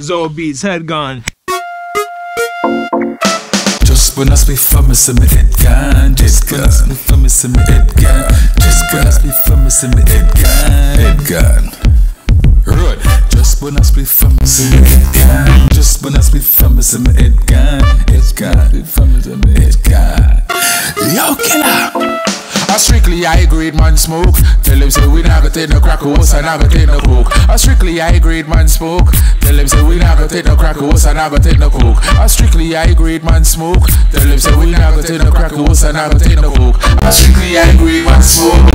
Zoe Beats, head gone. Just when I speak for me, see me head gone. Just when I speak for me, see me head gone. Just when I speak for me, see me head gone. Head gone. Right. Just when I speak for me, see me head gone. Just when I speak for me, see me head gone. Head gone. Speak for me, see me head gone. Yo, Killa. A strictly high grade man smoke. Tell him say we not gonna take no crack horse and not gonna take no coke. A strictly high grade man smoke. Tell him say we not gonna take no crack horse and not gonna take no coke. A strictly high grade man smoke. Tell him say we not gonna take no crack horse and not gonna take no coke. A strictly high grade man smoking.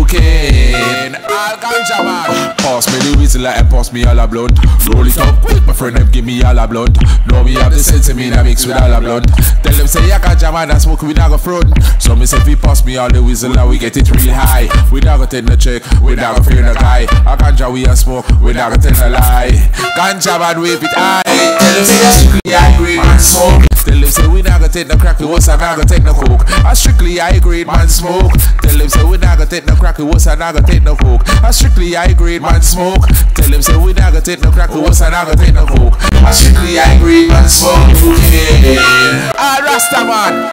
Pass me the whistle and pass me all a blunt. Roll it up my friend them give me all a blunt. Know me have the sense of me that mix with all a blunt. Tell them say ya ganja man and smoke we not go front. So me say if he pass me all the whistle and we get it real high. We not gonna take no check, we not fear no guy. A ganja we a smoke, we not gonna tell no lie. Ganja man wave it high. Tell them say ya strictly high grade man smoke. Tell them say we not gonna take no crack, we was not gonna take no coke. I strictly high grade man smoke. Tell them say we not gonna take no crack, we was not gonna take no coke. I strictly high grade man smoke. Tell them say we not gonna take no crack, we was not gonna take no coke. I strictly high grade man smoke. Yeah. Ah, Rasta man.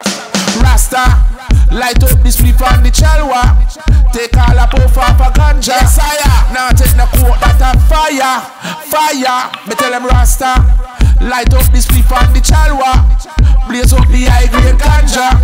Rasta. Light up this flip on the chalwa. Take all a puff off a ganja. Yes. Now take the coat that a fire. Fire. Me tell them Rasta. Light up this flip on the chalwa. Blaze up the high grade ganja.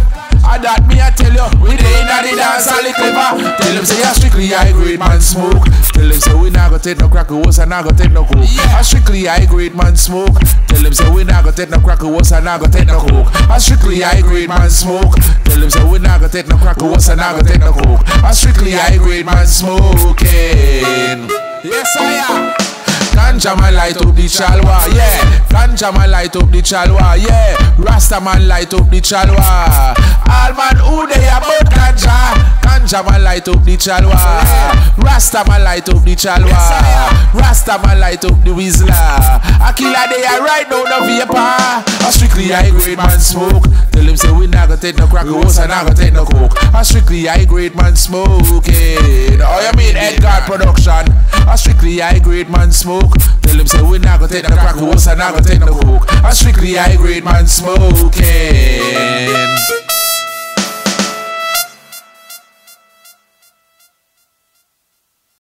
I that me I tell you, we dey inna the dance all the clever. Tell them say a strictly high grade man smoke. Tell them say we not gonna take no crack horse and not gonna take no coke. A strictly high grade man smoke. Tell them say we not gonna take no crack horse and not gonna take no coke. A strictly high grade man smoke. Tell them say we not gonna take no crack horse and not gonna take no coke. A strictly high grade man smoking. Yes I am. Ganja man light up the chalwa, yeah. Ganja man light up the chalwa, yeah. Rasta man light up the chalwa. All man who they about ganja. Ganja man light up the chalwa. Rasta man light up the chalwa. Rasta man light up the whistler. A killer they are right now the vapor. A strictly high grade man smoke. Tell him say we not gonna take no crack horse and not gonna take no coke. A strictly high grade man smoking. Oh you mean Edgar strictly high grade man smoke. Tell him say we not gonna take no crack horse and not gonna take no coke. A strictly high grade man smoking.